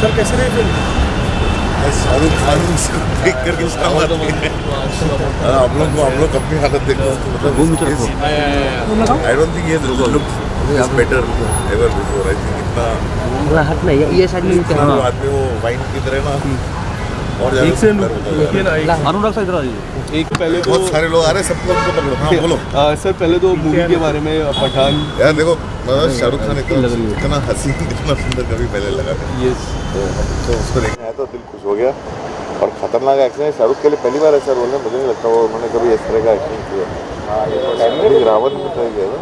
Sir कैसे रही film देख कर के शर्म आती है हम लोग को हम लोग अपनी हालत देखते हैं मतलब आई डोंट थिंक ये look is better ever before I think इतना राहत नहीं ये वो आदमी वो वाइन की तरह ना। ज़्यादा एक से है। ना अनुराग साइड आ जाइए एक पहले तो बहुत सारे लोग आ रहे हैं सबको उनको पकड़ो। हाँ बोलो। आ, सर पहले तो मूवी के बारे में पठान। यार देखो मतलब शाहरुख खान इतना इतना हँसी इतना सुंदर कभी पहले लगा नहीं। यस तो तो उसको देखने आया तो दिल खुश हो गया। और खतरनाक एक्शन है। शाहरुख के लिए पहली बार ऐसा रोल है मुझे नहीं लगता वो उन्होंने कभी इस तरह का एक्शन किया। नहीं, रावण में ट्राई किया था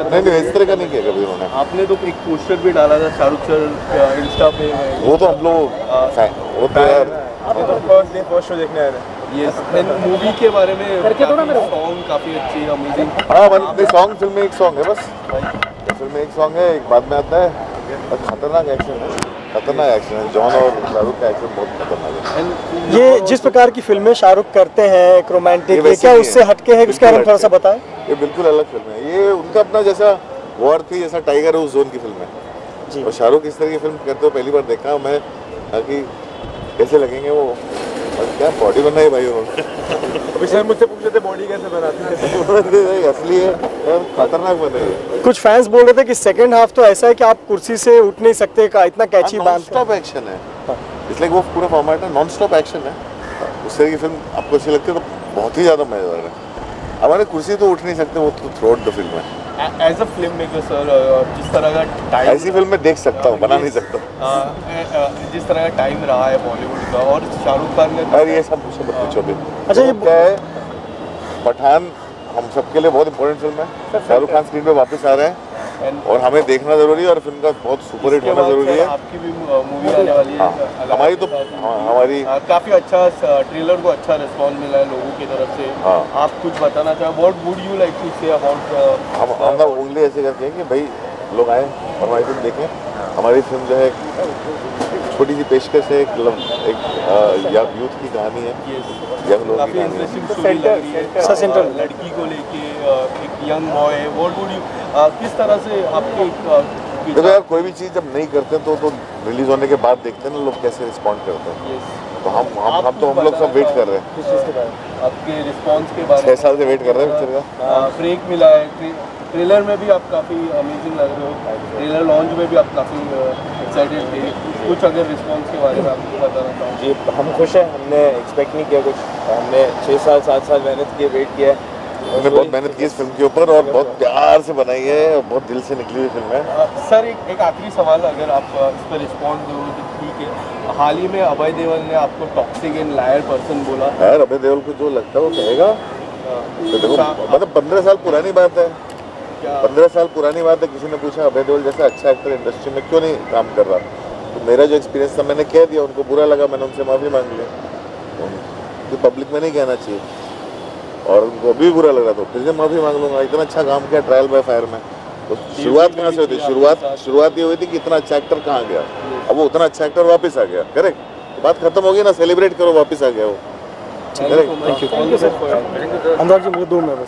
नहीं नहीं नहीं, इस तरह का नहीं किया कभी उन्होंने। आपने तो एक पोस्टर भी डाला था शाहरुख सर इंस्टा पे। वो तो हम लोग वो तो यार फ़र्स्ट डे फ़र्स्ट शो देखने आए थे यस देन मूवी के बारे में सॉन्ग काफ़ी अच्छी अमेजिंग हाँ वन सॉन्ग फ़िल्म में एक सॉन्ग है बस। फ़िल्म में एक सॉन्ग है एक बाद में आता है। और खतरनाक एक्शन है। खतरनाक एक्शन है। जॉन और शाहरुख का एक्शन बहुत खतरनाक है। ये जिस प्रकार की फ़िल्में शाहरुख करते हैं एक रोमांटिक ये क्या उससे हटके है? उसके बारे में थोड़ा सा। बताएँ। ये बिल्कुल अलग फ़िल्म है। ये उनका अपना जैसा वॉर थी जैसा टाइगर है उस जोन की फ़िल्म है। और शाहरुख इस तरह की फ़िल्म करते हुए पहली बार देखा मैं कि कैसे लगेंगे वो। क्या बॉडी बनाई भाई उन्होंने अभी सर मुझसे पूछ रहे थे बॉडी कैसे बनाती है। असली है। और खतरनाक बनाई है कुछ फैंस बोल रहे थे कि सेकंड हाफ़ तो ऐसा है कि आप कुर्सी से उठ नहीं सकते का इतना कैची नॉन बाँध स्टॉप एक्शन है। इसलिए वो पूरा फॉर्मेट है नॉन स्टॉप एक्शन है। उस तरह की फ़िल्म आपको अच्छी लगती है तो बहुत ही ज़्यादा मज़ेदार है। हमारे कुर्सी तो उठ नहीं सकते वो तो थ्रू द फ़िल्म है। As a film maker sir जिस तरह का टाइम ऐसी फ़िल्म में देख सकता हूँ बना नहीं सकता जिस तरह का टाइम रहा है बॉलीवुड का और शाहरुख खान ने अरे ये सब मुझसे मत पूछो भी अच्छा, ये- क्या है? पठान हम सबके लिए बहुत इंपॉर्टेंट फ़िल्म है। शाहरुख खान स्क्रीन पे वापस आ रहे हैं। और हमें देखना ज़रूरी है और फ़िल्म का बहुत सुपर हिट होना ज़रूरी है। आपकी भी मूवी आने वाली है। हाँ। हमारी तो हाँ, हमारी काफ़ी अच्छा ट्रेलर को अच्छा रिस्पॉन्स मिला है लोगों की तरफ़ से। हाँ। आप कुछ बताना चाहे? What would you like to say about हम हम ना उंगली ऐसे करते हैं कि भाई लोग आए और हमारी फ़िल्म देखें। हमारी फ़िल्म जो है छोटी सी पेशकश है एक लव- एक यूथ की कहानी है यंग लोगों की कहानी है। इंटरेस्टिंग स्टोरी है। लड़की को लेके एक यंग बॉय है। व्हाट वुड यू किस तरह से आपके एक, देखो यार कोई भी चीज़ जब नहीं करते तो तो रिलीज़ होने के बाद देखते हैं ना लोग कैसे रिस्पॉन्ड करते हैं। तो हम हम हम तो हम लोग सब वेट कर रहे हैं। किस चीज़ के बारे में? आपके रिस्पॉन्स के बारे छः में। साल से वेट कर रहे हैं पिक्चर का। ब्रेक मिला है। ट्रेलर में भी आप काफ़ी अमेजिंग लग रहे हो। ट्रेलर लॉन्च में भी आप काफ़ी एक्साइटेड थे। कुछ अगर रिस्पॉन्स के बारे में आप बताना चाहो। जी हम खुश हैं। हमने एक्सपेक्ट नहीं किया कुछ। हमने छः साल सात साल मेहनत की वेट किया है। हमने बहुत मेहनत की इस फ़िल्म के ऊपर और बहुत प्यार से बनाई है और बहुत दिल से निकली हुई फ़िल्म है। सर एक एक आखिरी सवाल अगर आप इस पर रिस्पॉन्ड करो तो ठीक है। हाल ही में अभय देवल ने आपको टॉक्सिक एंड लायर पर्सन बोला। यार अभय देओल को जो लगता है वो कहेगा। तो देखो मतलब पंद्रह साल पुरानी बात है। पंद्रह साल पुरानी बात है किसी ने पूछा अभय देओल जैसा अच्छा एक्टर इंडस्ट्री में क्यों नहीं काम कर रहा? तो मेरा जो एक्सपीरियंस था मैंने कह दिया उनको बुरा लगा मैंने उनसे माफ़ी मांग ली। तो पब्लिक में नहीं कहना चाहिए। और उनको अभी भी बुरा लग रहा था। फिर से माफ़ी मांग लूँगा। इतना अच्छा काम किया ट्रायल बाय फायर में। तो शुरुआत कहाँ से हुई थी शुरुआत शुरुआत ये हुई थी कि इतना अच्छा एक्टर कहाँ गया? अब वो उतना अच्छा एक्टर वापस आ गया। करेक्ट बात खत्म हो गई ना सेलिब्रेट करो वापस आ गया वो। थैंक यू अनुराग जी मुझे दो मिनट